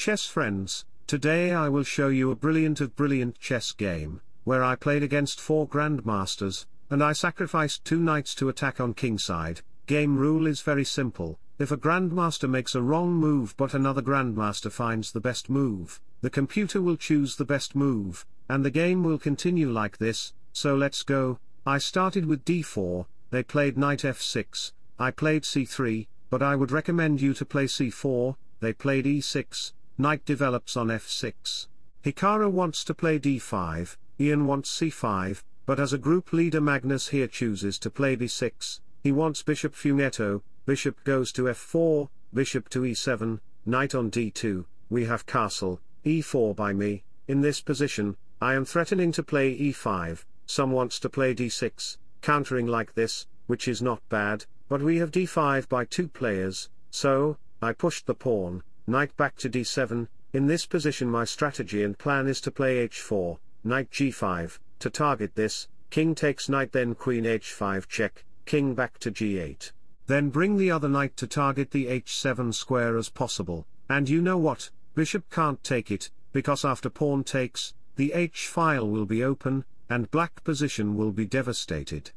chess friends, today I will show you a brilliant of brilliant chess game, where I played against four grandmasters, and I sacrificed two knights to attack on kingside. Game rule is very simple, if a grandmaster makes a wrong move but another grandmaster finds the best move, the computer will choose the best move, and the game will continue like this, so let's go, I started with d4, they played knight f6, I played c3, but I would recommend you to play c4, they played e6, knight develops on f6. Hikaru wants to play d5, Ian wants c5, but as a group leader Magnus here chooses to play b6, he wants bishop fianchetto, bishop goes to f4, bishop to e7, knight on d2, we have castle, e4 by me, in this position, I am threatening to play e5, some wants to play d6, countering like this, which is not bad, but we have d5 by two players, so, I pushed the pawn, knight back to d7, in this position my strategy and plan is to play h4, knight g5, to target this, king takes knight then queen h5 check, king back to g8. Then bring the other knight to target the h7 square as possible, and you know what, bishop can't take it, because after pawn takes, the h-file will be open, and black position will be devastated.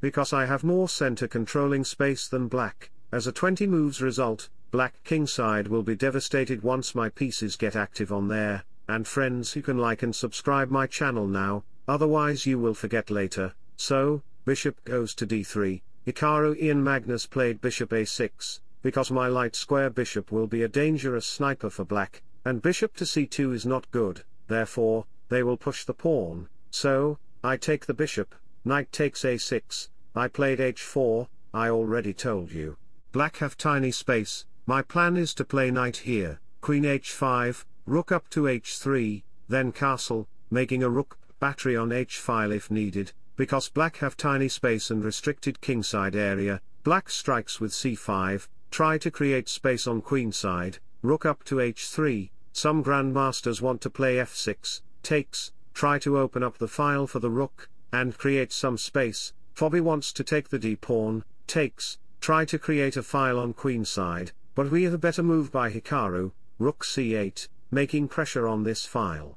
Because I have more center controlling space than black, as a 20 moves result, black kingside will be devastated once my pieces get active on there, and friends you can like and subscribe my channel now, otherwise you will forget later, so, bishop goes to d3, Hikaru Ian Magnus played bishop a6, because my light square bishop will be a dangerous sniper for black, and bishop to c2 is not good, therefore, they will push the pawn, so, I take the bishop, knight takes a6, I played h4, I already told you. Black have tiny space, my plan is to play knight here, queen h5, rook up to h3, then castle, making a rook battery on h-file if needed, because black have tiny space and restricted kingside area, black strikes with c5, try to create space on queenside, rook up to h3, some grandmasters want to play f6, takes, try to open up the file for the rook, and create some space, Fabi wants to take the d-pawn, takes, try to create a file on queenside, but we have a better move by Hikaru, rook c8, making pressure on this file.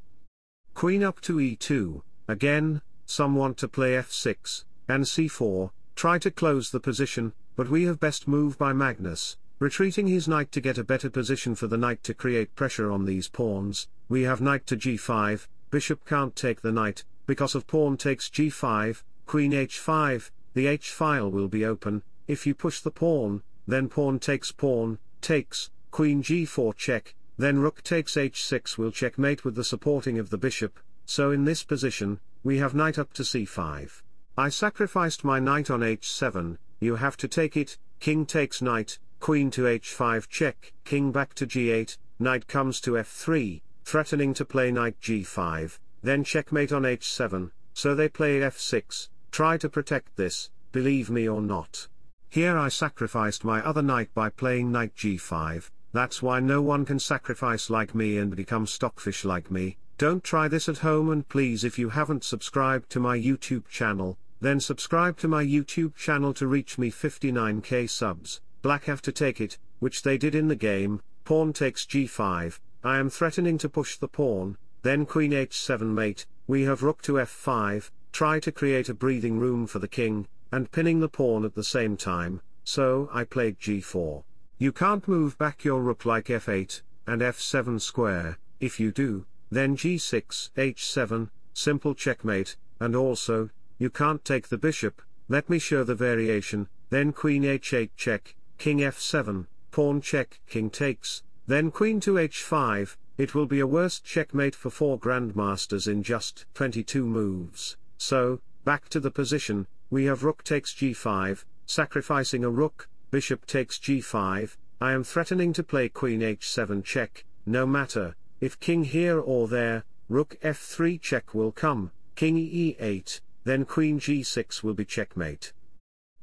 Queen up to e2, again, some want to play f6, and c4, try to close the position, but we have best move by Magnus, retreating his knight to get a better position for the knight to create pressure on these pawns, we have knight to g5, bishop can't take the knight, because of pawn takes g5, queen h5, the h-file will be open, if you push the pawn, then pawn takes pawn, takes, queen g4 check, then rook takes h6 will checkmate with the supporting of the bishop, so in this position, we have knight up to c5. I sacrificed my knight on h7, you have to take it, king takes knight, queen to h5 check, king back to g8, knight comes to f3, threatening to play knight g5, then checkmate on h7, so they play f6, try to protect this, believe me or not. Here I sacrificed my other knight by playing knight g5, that's why no one can sacrifice like me and become stockfish like me, don't try this at home and please if you haven't subscribed to my YouTube channel, then subscribe to my YouTube channel to reach me 59k subs, black have to take it, which they did in the game, pawn takes g5, I am threatening to push the pawn, then queen h7 mate, we have rook to f5, try to create a breathing room for the king, and pinning the pawn at the same time, so I played g4. You can't move back your rook like f8, and f7 square, if you do, then g6, h7, simple checkmate, and also, you can't take the bishop, let me show the variation, then queen h8 check, king f7, pawn check, king takes, then queen to h5, it will be a worst checkmate for four grandmasters in just 22 moves. So, back to the position, we have rook takes g5, sacrificing a rook, bishop takes g5, I am threatening to play queen h7 check, no matter, if king here or there, rook f3 check will come, king e8, then queen g6 will be checkmate.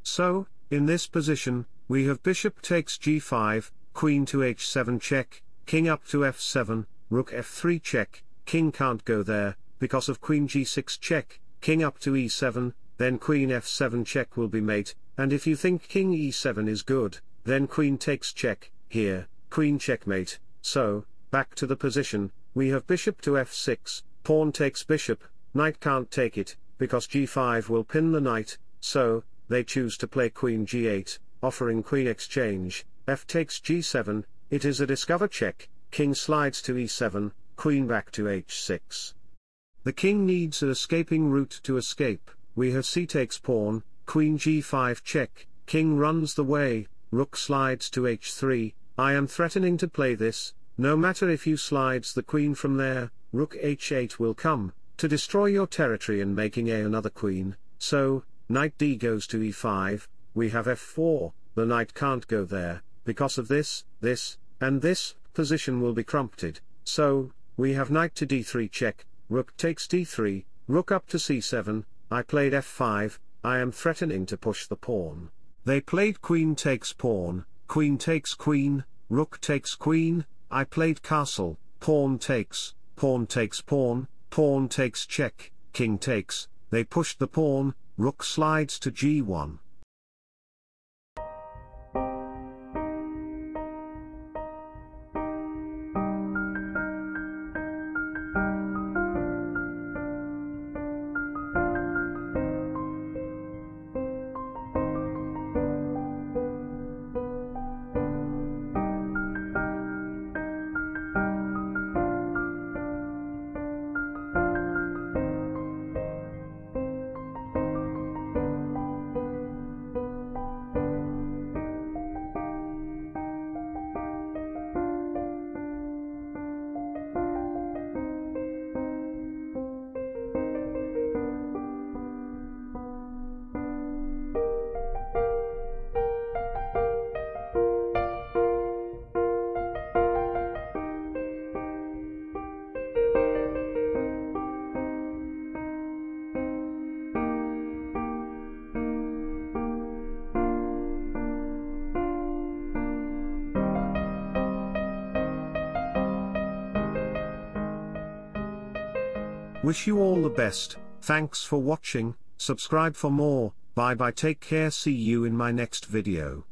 So, in this position, we have bishop takes g5, queen to h7 check, king up to f7, rook f3 check, king can't go there, because of queen g6 check, king up to e7, then queen f7 check will be mate, and if you think king e7 is good, then queen takes check, here, queen checkmate, so, back to the position, we have bishop to f6, pawn takes bishop, knight can't take it, because g5 will pin the knight, so, they choose to play queen g8, offering queen exchange, f takes g7, it is a discover check, king slides to e7, queen back to h6. The king needs an escaping route to escape, we have c takes pawn, queen g5 check, king runs the way, rook slides to h3, I am threatening to play this, no matter if you slides the queen from there, rook h8 will come, to destroy your territory and making a another queen, so, knight d goes to e5, we have f4, the knight can't go there, because of this, this, and this, position will be crumpted, so, we have knight to d3 check, rook takes d3, rook up to c7, I played f5, I am threatening to push the pawn. They played queen takes pawn, queen takes queen, rook takes queen, I played castle, pawn takes, pawn takes pawn, pawn takes check, king takes, they pushed the pawn, rook slides to g1. Wish you all the best, thanks for watching, subscribe for more, bye bye. Take care. See you in my next video.